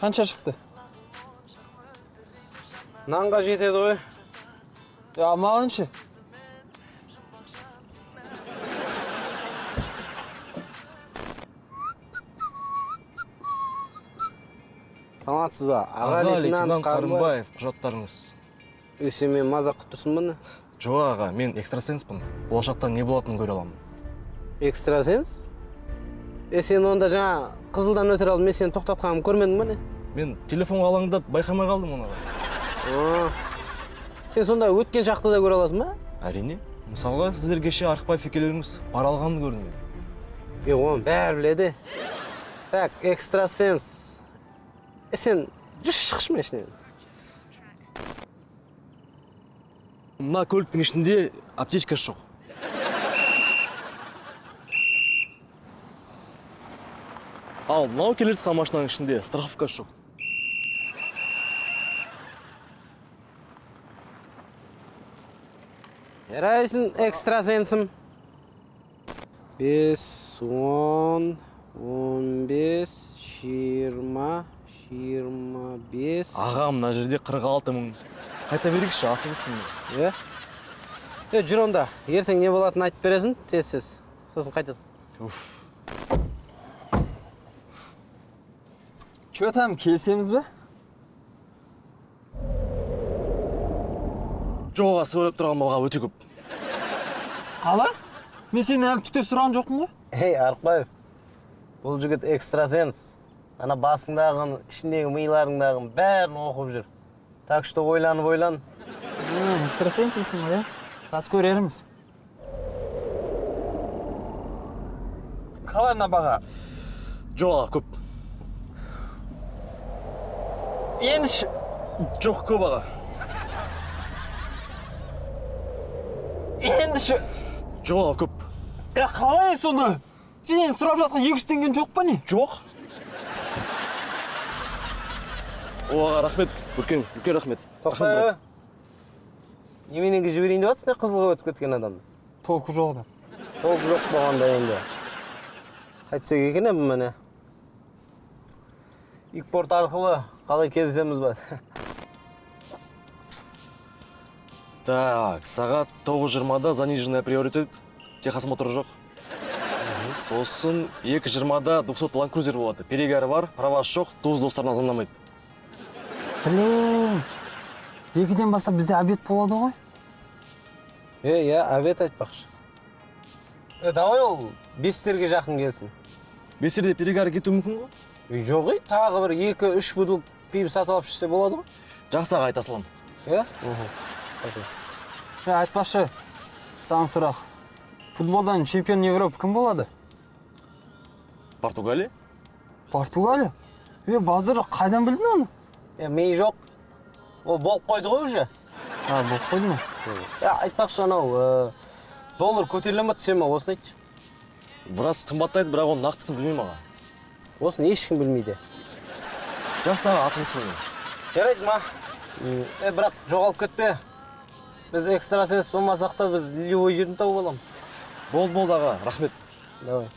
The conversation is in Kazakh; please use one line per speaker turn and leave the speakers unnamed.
қанша шықты
нанға жетеді ғой
а маған ше
саламатсыз ба
аға лейтенант қарымбаев құжаттарыңыз
е сен мені мазақ қылып тұрсың ба
жоқ аға мен экстрасенспін болашақта не болатынын көре аламын
экстрасенс е сен онда жаңа қызылдан өтір алдым мен сені тоқтатқанымды көрмедің ба не?
Мен телефонға алаңдап байқамай қалдым оны.
Сен сонда өткен шақты да көре аласың ба?
Әрине. Мысалға сіздер кеше арықбаев екеулеріңіз пара алғанын көрдім мен.
Е оны бәрі біледі. Так экстрасенс. Е сен жүрші шықшы мына ішінен?
Мына көліктің ішінде аптечка жоқ. Ал мынау келе жатқан машинаның ішінде страховка жоқ.
Жарайсың экстрасенсім бес он он бес жиырма жиырма бес.
Аға мына жерде қырық алты мың. Қайта берейікші асығыспын мен
е? Е жүр онда. Ертең не болатынын айтып бересің тез тез сосын қайтасың.
Уф.
Че там келісеміз бе
жоқ аға сөйлеп тұрған баға өте көп
қалай мен сені әлі түкте сұраған жоқпын ғой
ей арықбаев бұл жігіт экстрасенс ана басыңдағын ішіндегі миларыңдағын бәрін оқып жүр так что ойланып ойлан
экстрасенс дейсің ғой иә рас көрерміз қалай мына баға
жоқ аға көп
ендіші
жоқ көп аға.
Ендіші
жоқ аға көп.
Е қалай сонда сен сұрап жатқан екі жүз теңген жоқ па не?
Жоқ. О аға рахмет. Үлкен үлкен рахмет.
Тоқта. Неменеге жіберейін деп жатсың қызылға өтіп кеткен адамды?
Толку жоқ да
толық жоқ болғанда енді. Қайтсек екен міне. Икпорт арқылы. Қалай келісеміз ба?
Так сағат тоғыз жиырмада заниженный приоритет техосмотр жоқ. Сосын екі жиырмада двухсот ланд крузер болады. Перегары бар правасы жоқ туыс достарына звондамайды
блин! Екіден бастап бізде обед болады ғой?
Е иә обед айтпақшы. Е давай ол бестерге жақын келсін.
Бестерде перегары кетуі мүмкін ғой?
Жоқ ей тағы бір екі үш бутылка пиво сатып алып ішсе болады ғой.
Жақсы аға айта саламын
иә?
Е айтпақшы саған сұрақ. Футболдан чемпион европа кім болады?
Португалия.
Португалия? Е базар қайдан білдің оны?
Е ми жоқ. Ол болып қойды ғой уже.
А болып қойды ма?
Е айтпақшы анау доллар көтеріле ма түсе ма осыны айтшы.
Біраз қымбаттайды бірақ оның нақтысын білмеймін аға.
Осыны ешкім білмейді.
Жақсы аға асығыспын мен
жарайды ма? Е бірақ жоғалып кетпе. Біз экстрасенс болмасақ та біз любой жерден тауып аламыз.
Болды болды аға рахмет.
Давай.